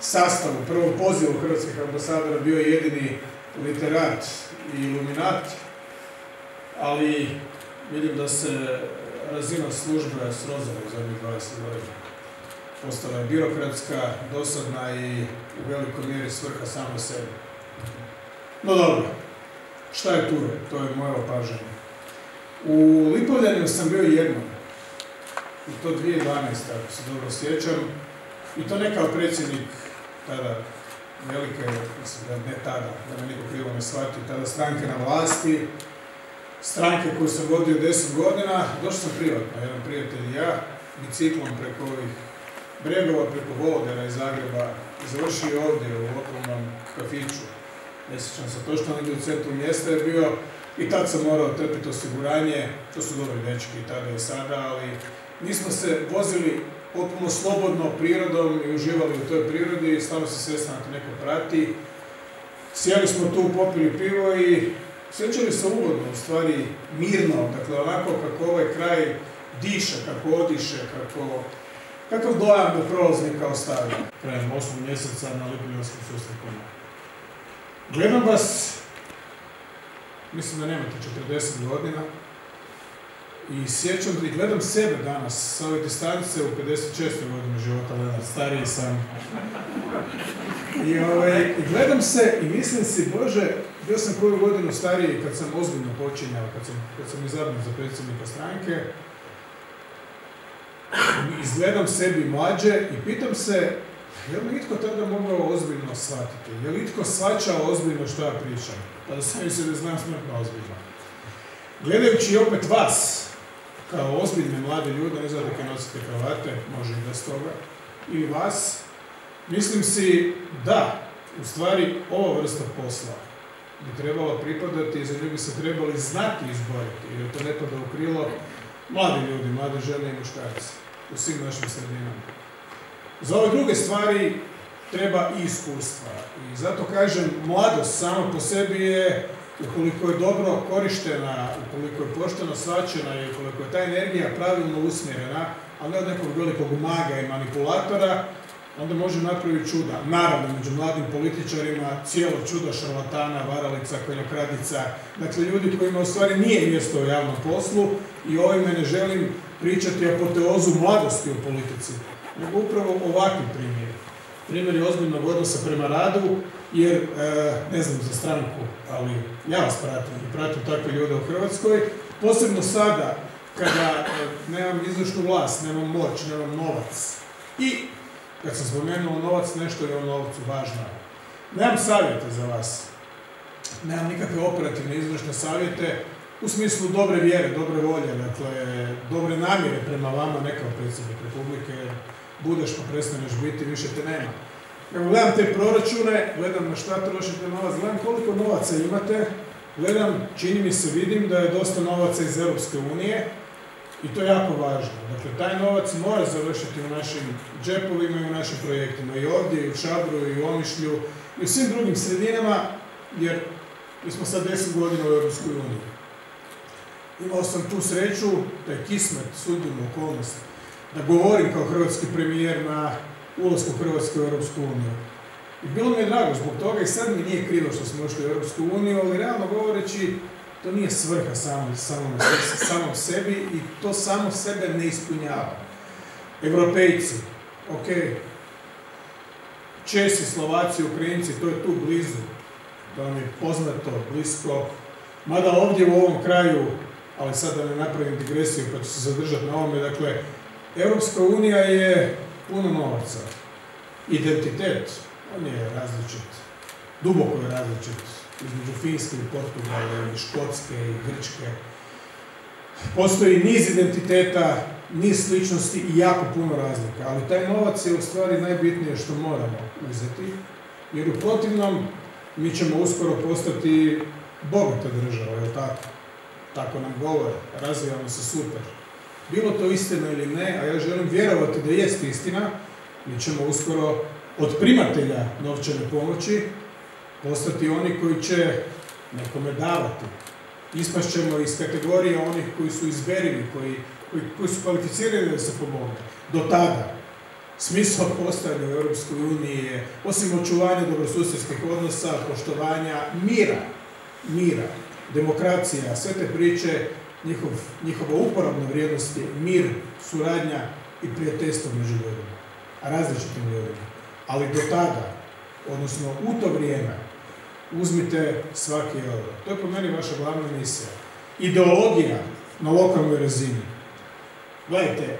sastavu, prvom pozivu hrvatskih ambasadora bio jedini literat i iluminat, ali vidim da se razina službe srozala u zadnjih 20 godina. Postala je birokratska, dosadna i u velikoj mjeri svrha samo sebe. No dobro, šta je tu? To je moje opažanje. U Lipovljanju sam bio jednom, i to 2012. ako se dobro sjećam, i to ne kao predsjednik tada velike, mislim da ne tada, da me niko krivo ne shvati, tada stranke na vlasti, stranke koju sam vodio 10 godina, došao sam privatno, jedan prijatelj i ja, biciklom preko ovih bregova, preko Volodera iz Zagreba, završio ovdje u okolnom kafiću. Ne sjećam se točno, negdje u centru mjesta je bio i tad sam morao trpiti osiguranje, to su dobri dečki i tada i sada, ali nismo se vozili potpuno slobodno prirodom i uživali u toj prirodi, stvarno se sestanak neko prati. Sjeli smo tu, popili pivo i sjećali se ugodno, u stvari mirno, dakle onako kako ovaj kraj diše, kako odiše, kako Kakav dojam da prolaznika ostavi krajem 8. mjeseca na Lipiljanskom susretu? Gledam vas, mislim da nemate 40 godina, i sjećam i gledam sebe danas sa ove distance u 56. godini života, Lenart, stariji sam. I, ovaj, gledam se i mislim si, Bože, bio sam koju godinu stariji kad sam ozbiljno počinjao, kad sam, kad sam izabran za predsjednika stranke. Izgledam sebi mlađe i pitam se, je li itko tada mogao ozbiljno shvatiti? Je li itko shvaćao ozbiljno što ja pričam? Tada sam se da znam smrtno ozbiljno. Gledajući opet vas, kao ozbiljne mlade ljude, ne znam da nosite kravate, može i bez toga, ili vas, mislim si da, u stvari, ova vrsta posla bi trebala pripadati i za nju bi se trebali znati izboriti, jer to ne pada u krilo mladi ljudi, mlade žene i muškarci u svim našim sredinama. Za ove druge stvari treba i iskustva. I zato kažem, mladost samo po sebi je ukoliko je dobro korištena, ukoliko je pošteno svačena i ukoliko je ta energija pravilno usmjerena, a ne od nekog velikog maga i manipulatora, onda može napraviti čuda. Naravno, među mladim političarima cijelo čudo šarlatana, varalica, konjokradica, dakle ljudi kojima u stvari nije mjesto u javnom poslu i ovime ne želim pričati apoteozu mladosti u politici, nego upravo ovakvi primjeri. Primjeri ozbiljnog odnosa prema radu, jer, e, ne znam za stranku, ali ja vas pratim i pratim takve ljude u Hrvatskoj, posebno sada kada e, nemam izvršnu vlast, nemam moć, nemam novac. I kad sam spomenuo novac, nešto je o novcu važno. Nemam savjete za vas. Nemam nikakve operativne izvršne savjete u smislu dobre vjere, dobre volje, dakle, dobre namjere prema vama, ne kao predsjednik Republike, budeš pa prestaneš biti, više te nema. Evo, gledam te proračune, gledam na šta trošite novac, gledam koliko novaca imate, gledam, čini mi se, vidim da je dosta novaca iz Europske unije i to je jako važno. Dakle, taj novac mora završiti u našim džepovima i u našim projektima. I ovdje, i u Šabru, i u Omišlju, i u svim drugim sredinama, jer mi smo sad deset godina u Europskoj uniji. Imao sam tu sreću, da je kismet, sudbenu okolnost, da govorim kao hrvatski premijer na ulasku Hrvatske u Europsku uniju. I bilo mi je drago zbog toga i sad mi nije krivo što smo ušli u Europsku uniju, ali realno govoreći, to nije svrha samom, sebi i to samo sebe ne ispunjava. Europejci, ok, Česi, Slovaci, Ukrajinci, to je tu blizu, to vam je poznato, blisko. Mada ovdje u ovom kraju, ali sad da ne napravim digresiju pa ću se zadržati na ovome, dakle, Europska unija je puno novaca. Identitet, on je različit. Duboko je različit. Između Finske i Portugale, i Škotske i Grčke. Postoji niz identiteta, niz sličnosti i jako puno razlika. Ali taj novac je u stvari najbitnije što moramo uzeti. Jer u protivnom mi ćemo uskoro postati bogata država, je tako? Tako nam govore, razvijamo se super bilo to istina ili ne, a ja želim vjerovati da jest istina, mi ćemo uskoro od primatelja novčane pomoći postati oni koji će nekome davati. Ispašćemo iz kategorije onih koji su izberivi, koji, koji, koji su kvalificirani da se pomogne. Do tada Smisao postojanja u Europskoj je, osim očuvanja dobrosusjedskih odnosa, poštovanja, mira, mira, demokracija, sve te priče, njihov, njihova uporabna vrijednost je mir, suradnja i prijateljstvo među ljudima, različitim ljudima. Ali do tada, odnosno u to vrijeme, uzmite svaki euro. To je po meni vaša glavna misija. Ideologija na lokalnoj razini. Gledajte, e,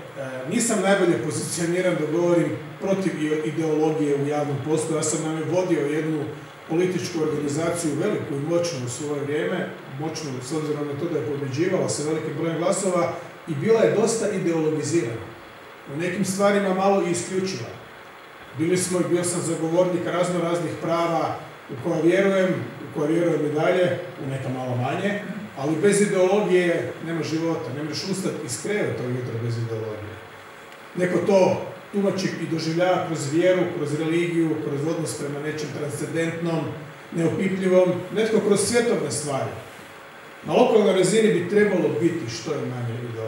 nisam najbolje pozicioniran da govorim protiv ideologije u javnom poslu. Ja sam nam vodio jednu političku organizaciju veliku i moćnu u svoje vrijeme, moćnu s obzirom na to da je pobjeđivala sa velikim brojem glasova i bila je dosta ideologizirana. U nekim stvarima malo i isključiva. Bili smo i bio sam zagovornik razno raznih prava u koja vjerujem, u koja vjerujem i dalje, u neka malo manje, ali bez ideologije nema života, ne možeš ustati iz kreveta ujutro bez ideologije. Neko to tumači i doživljava kroz vjeru, kroz religiju, kroz odnos prema nečem transcendentnom, neopipljivom, netko kroz svjetovne stvari. Na lokalnoj razini bi trebalo biti što je manje ideologije.